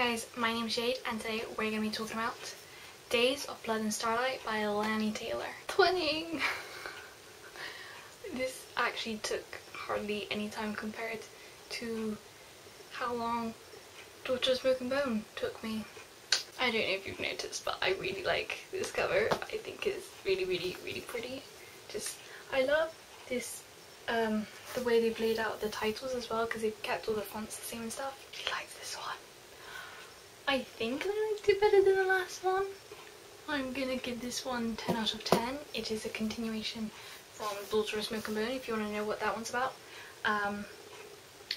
guys, my name's Jade and today we're going to be talking about Days of Blood and Starlight by Laini Taylor. Twinning! this actually took hardly any time compared to how long Daughter of Smoke and Bone took me. I don't know if you've noticed but I really like this cover. I think it's really really really pretty. Just, I love this um, the way they've laid out the titles as well because they've kept all the fonts the same and stuff. I like this one. I think I liked it better than the last one. I'm gonna give this one 10 out of 10. It is a continuation from Daughter of Smoke and Bone if you want to know what that one's about. Um,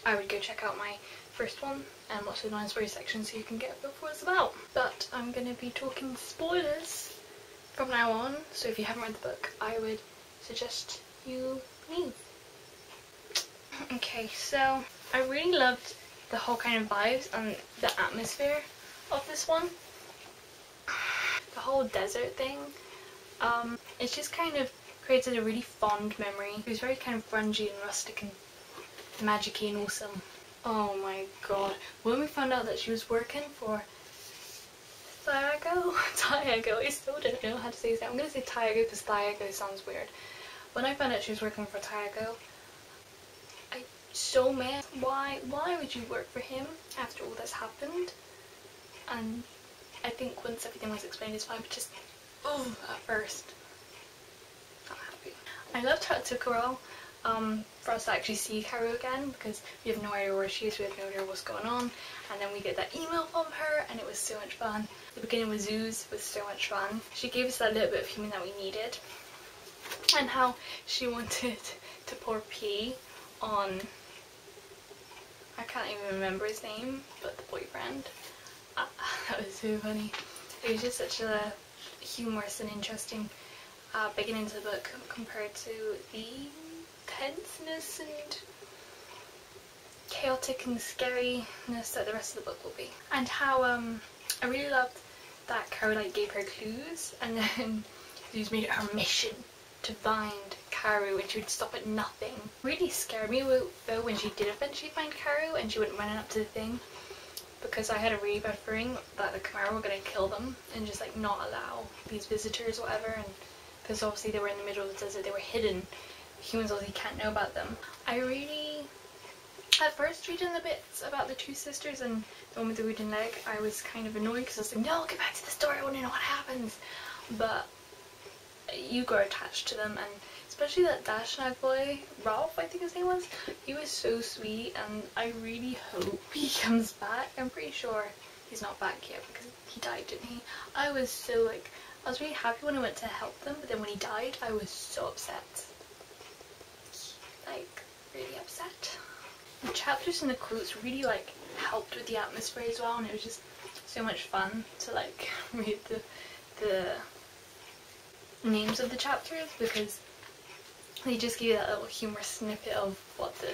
I would go check out my first one and watch the non-spoiler section so you can get a feel for what it's about. But I'm gonna be talking spoilers from now on, so if you haven't read the book, I would suggest you leave. Okay, so I really loved the whole kind of vibes and the atmosphere of this one. The whole desert thing, um, it just kind of created a really fond memory. It was very kind of grungy and rustic and magicy and awesome. Oh my god. When we found out that she was working for Thiago? Thiago, I still don't know how to say that. I'm gonna say Thiago because Thiago sounds weird. When I found out she was working for Thiago, I so mad. Why why would you work for him after all that's happened? And I think once everything was explained it's fine, but just oh at first. Not happy. I loved how it took a while um, for us to actually see Karou again because we have no idea where she is, we have no idea what's going on and then we get that email from her and it was so much fun. The beginning with Zuze was so much fun. She gave us that little bit of human that we needed and how she wanted to pour pee on I can't even remember his name but the boyfriend that was so funny. It was just such a humorous and interesting uh, beginning to the book compared to the tenseness and chaotic and scariness that the rest of the book will be. And how um I really loved that Caroline gave her clues and then Zuze made it her mission to find Karou and she would stop at nothing. Really scared me though when she did eventually find Karou and she went running up to the thing because I had a really bad feeling that the Chimera were going to kill them and just like not allow these visitors or whatever and because obviously they were in the middle of the desert, they were hidden. Humans obviously can't know about them. I really, at first reading the bits about the two sisters and the one with the wooden leg, I was kind of annoyed because I was like, no, get back to the story, I want to know what happens. But you grow attached to them and especially that Dashnak boy, Ralph I think his name was, he was so sweet and I really hope he comes back. I'm pretty sure he's not back yet because he died didn't he? I was so like, I was really happy when I went to help them but then when he died I was so upset. Like, really upset. The chapters and the quotes really like helped with the atmosphere as well and it was just so much fun to like read the the names of the chapters because they just give you that little humorous snippet of what the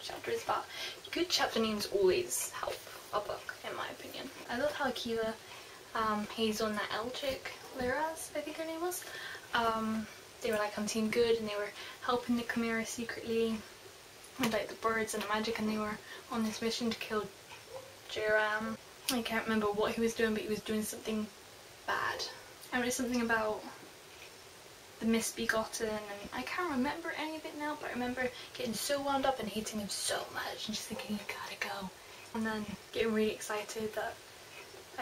chapter is about. Good chapter names always help a book, in my opinion. I love how Akiva, um, Hazel and that L chick, Liraz, I think her name was, um, they were like on Team Good and they were helping the Chimera secretly with like the birds and the magic and they were on this mission to kill Joram. I can't remember what he was doing but he was doing something bad. I read something about the misbegotten and I can't remember any of it now but I remember getting so wound up and hating him so much and just thinking you gotta go and then getting really excited that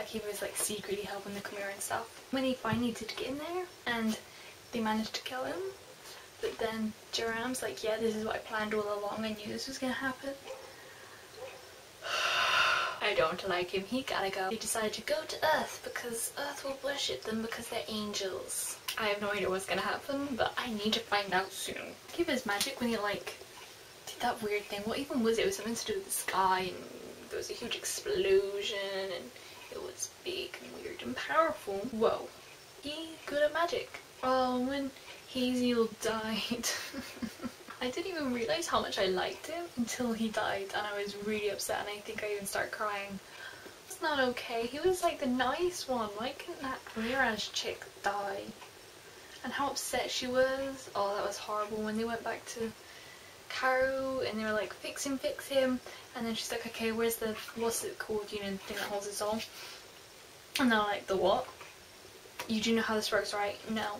he was like secretly helping the Chimera and stuff. When he finally did get in there and they managed to kill him but then Joram's like yeah this is what I planned all along I knew this was gonna happen. I don't like him, he gotta go. They decided to go to Earth because Earth will worship them because they're angels. I have no idea what's gonna happen, but I need to find out soon. Give his magic when he like did that weird thing. What even was it? It was something to do with the sky and there was a huge explosion and it was big and weird and powerful. Whoa. He good at magic. Oh, when Hazel died. I didn't even realise how much I liked him until he died and I was really upset and I think I even started crying. It's not okay. He was like the nice one. Why couldn't that Mirage chick die? And how upset she was. Oh, that was horrible when they went back to Karou and they were like fix him, fix him and then she's like okay where's the what's it called you know the thing that holds us all and they're like the what? You do know how this works right? No.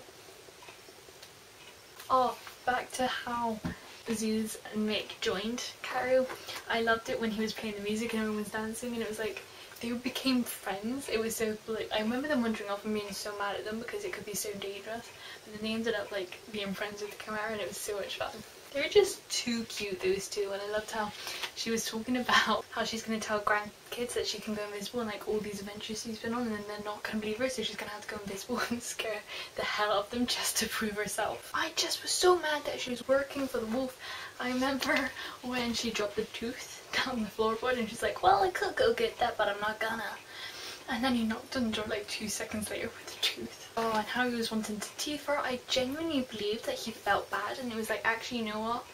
Oh back to how Zuze and Mik joined Karou. I loved it when he was playing the music and everyone was dancing and it was like they became friends. It was so like I remember them wandering off and being so mad at them because it could be so dangerous. But then they ended up like being friends with Chimera and it was so much fun. They're just too cute, those two, and I loved how she was talking about how she's going to tell grandkids that she can go invisible and like all these adventures she's been on and then they're not going to believe her so she's going to have to go invisible and scare the hell out of them just to prove herself. I just was so mad that she was working for the wolf. I remember when she dropped the tooth down the floorboard and she's like, well I could go get that but I'm not gonna. And then he knocked on the door like two seconds later with the tooth. Oh, and how he was wanting to teeth her. I genuinely believed that he felt bad and it was like, actually, you know what?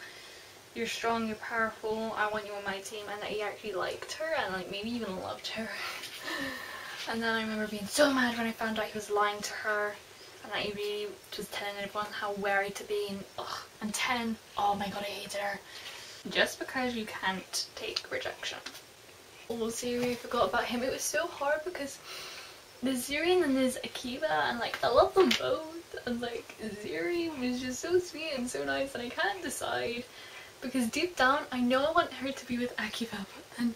You're strong, you're powerful, I want you on my team. And that he actually liked her and like maybe even loved her. and then I remember being so mad when I found out he was lying to her and that he really was telling everyone how wary to be and ugh. And 10, oh my god, I hated her. Just because you can't take rejection. Oh, Ziri, I forgot about him. It was so hard because there's Ziri and there's Akiva and like I love them both. And like Ziri was just so sweet and so nice and I can't decide because deep down I know I want her to be with Akiva but then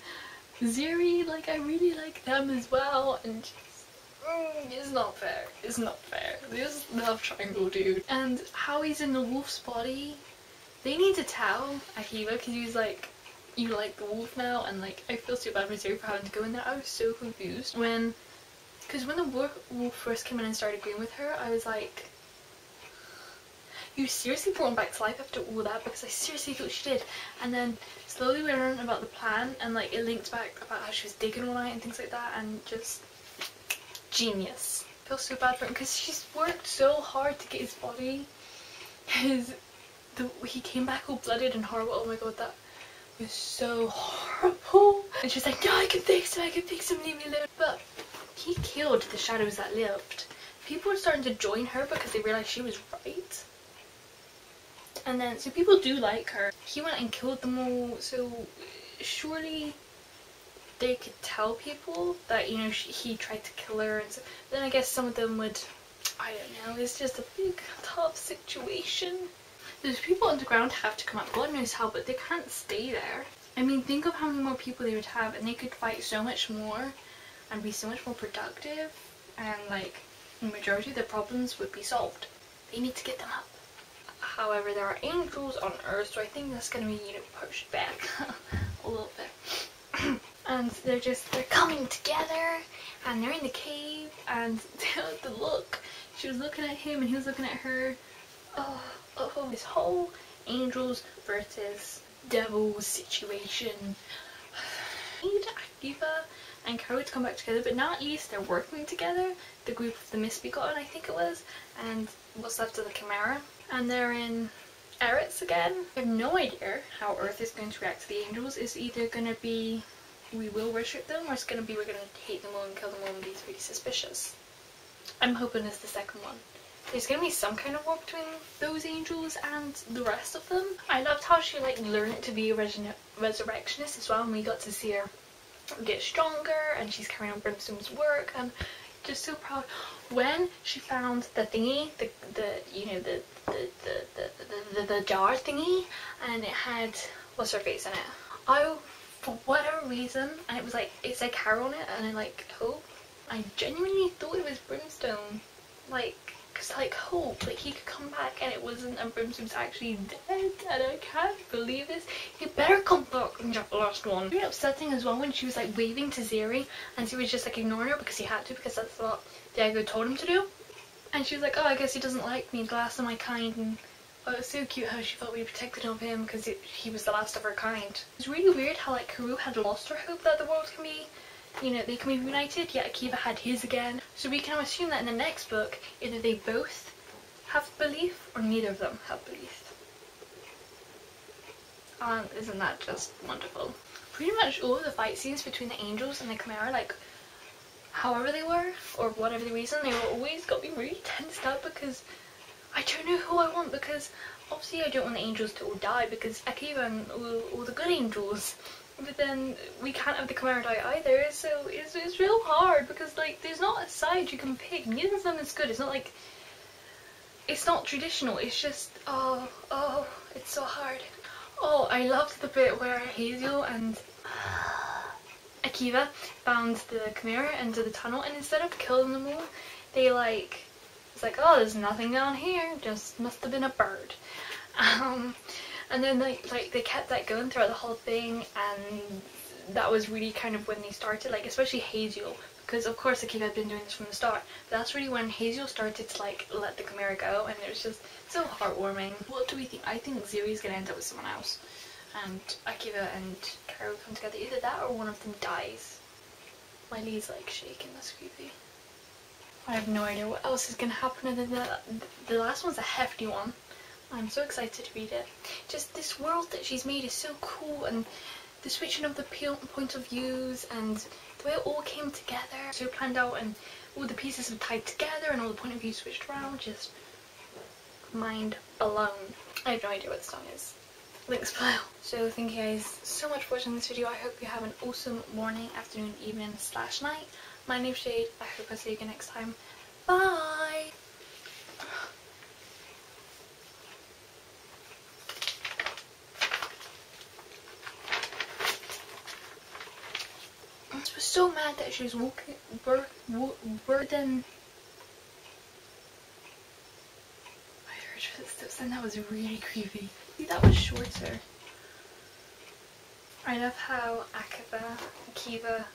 Ziri like I really like them as well and just mm, it's not fair. It's not fair. This love triangle dude. And how he's in the wolf's body they need to tell Akiva because he's like you like the wolf now and like I feel so bad for Ziri for having to go in there I was so confused when because when the wolf first came in and started agreeing with her, I was like, you seriously brought him back to life after all that? Because I seriously thought she did. And then slowly we learned about the plan and like it linked back about how she was digging all night and things like that and just genius. I feel so bad for him because she's worked so hard to get his body. His, the, he came back all blooded and horrible. Oh my god, that was so horrible. And she's like, no, I can fix him, I can fix him, leave me alone. But he killed the shadows that lived. People were starting to join her because they realized she was right. And then, so people do like her. He went and killed them all, so surely they could tell people that, you know, she, he tried to kill her. And so, then I guess some of them would, I don't know, it's just a big, tough situation. Those people underground have to come up, God knows how, but they can't stay there. I mean, think of how many more people they would have and they could fight so much more and be so much more productive and like the majority of the problems would be solved. They need to get them up. However, there are angels on Earth, so I think that's going to be, you know, pushed back a little bit. and they're just, they're coming together, and they're in the cave, and the look, she was looking at him, and he was looking at her. Oh, oh, oh, this whole angels versus devils situation. Need Akiva and Karou to come back together, but now at least they're working together. The group of the Misbegotten, I think it was, and what's left of the Chimera. And they're in Eretz again. I have no idea how Earth is going to react to the angels. It's either going to be we will worship them, or it's going to be we're going to hate them all and kill them all and be really suspicious. I'm hoping it's the second one. There's to be some kind of war between those angels and the rest of them. I loved how she like learned to be a resurrectionist as well and we got to see her get stronger and she's carrying on Brimstone's work and just so proud. When she found the thingy the the you know the the the, the, the, the jar thingy and it had what's her face in it? I for whatever reason and it was like it said Carol on it and I like oh, I genuinely thought it was Brimstone. Like because like hope like he could come back and it wasn't and Brimstone's actually dead and I can't believe this. He better come back in the last one. Very upsetting as well when she was like waving to Ziri and he was just like ignoring her because he had to because that's what Diego told him to do. And she was like oh I guess he doesn't like me the last of my kind and Oh, it was so cute how she felt we protected of him because he was the last of her kind. It's really weird how like Karou had lost her hope that the world can be you know, they can be reunited, yet Akiva had his again. So we can assume that in the next book, either they both have belief or neither of them have belief. And isn't that just wonderful? Pretty much all the fight scenes between the angels and the Chimera, like, however they were, or whatever the reason, they were always got me really tensed up because I don't know who I want because obviously I don't want the angels to all die because Akiva and all, all the good angels. But then we can't have the Chimera die either, so it's, it's real hard because like there's not a side you can pick. Neither of them is good. It's not like it's not traditional. It's just oh oh it's so hard. Oh, I loved the bit where Hazel and Akiva found the Chimera into the tunnel and instead of killing them all, they like it's like oh there's nothing down here. Just must have been a bird. Um, and then like like they kept that going throughout the whole thing and that was really kind of when they started like especially Hazel because of course Akiva had been doing this from the start but that's really when Hazel started to like let the Chimera go and it was just so heartwarming. What do we think? I think Ziri's gonna end up with someone else and Akiva and Karou come together either that or one of them dies. My Lee's like shaking, that's creepy. I have no idea what else is gonna happen then the, the last one's a hefty one. I'm so excited to read it. Just this world that she's made is so cool and the switching of the point of views and the way it all came together. So planned out and all the pieces are tied together and all the point of views switched around. Just mind blown. I have no idea what the song is. Links below. So thank you guys so much for watching this video. I hope you have an awesome morning, afternoon, evening slash night. My name's Jade. I hope I see you again next time. Bye! I was so mad that she was walking bur burden. I heard footsteps and that was really creepy. That was shorter. I love how Akiva, Akiva